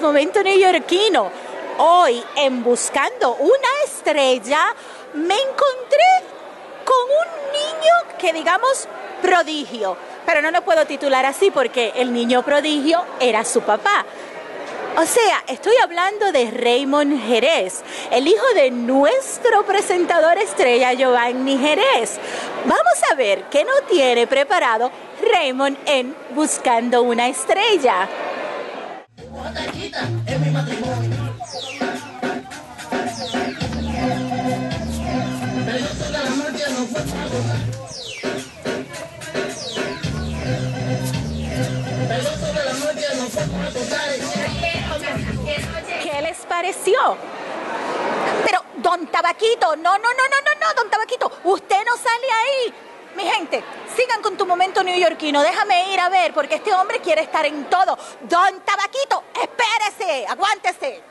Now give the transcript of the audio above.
momento neoyorquino. Hoy, en Buscando una estrella, me encontré con un niño que digamos prodigio, pero no lo puedo titular así porque el niño prodigio era su papá. O sea, estoy hablando de Raymond Jerez, el hijo de nuestro presentador estrella Giovanni Jerez. Vamos a ver qué nos tiene preparado Raymond en Buscando una estrella. ¿Qué les pareció? Pero, don Tabaquito, no, no, no, no, no, no, don Tabaquito, usted no sale ahí. Mi gente, sigan con tu momento neoyorquino, déjame ir a ver, porque este hombre quiere estar en todo. Don Tabaquito, aguántese.